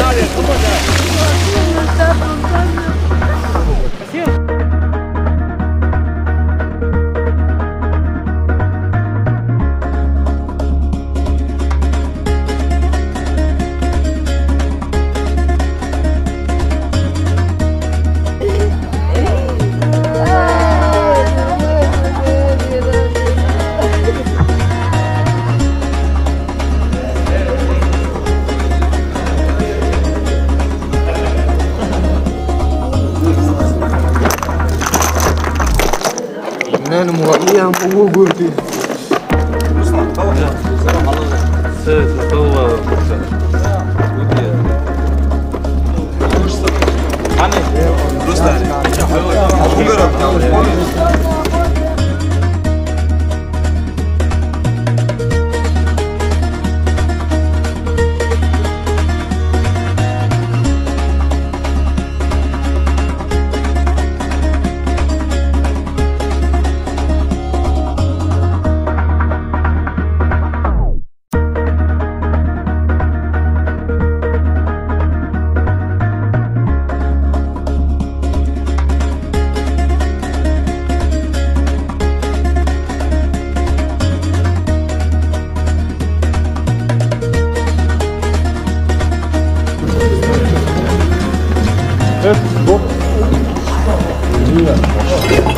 நாடு Hamburgo. 对。